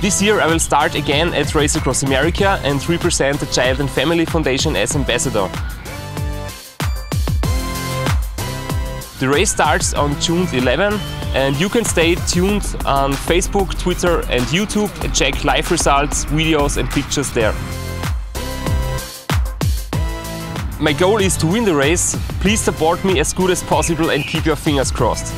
This year I will start again at Race Across America and represent the Child and Family Foundation as ambassador. The race starts on June 11 and you can stay tuned on Facebook, Twitter and YouTube and check live results, videos and pictures there. My goal is to win the race. Please support me as good as possible and keep your fingers crossed.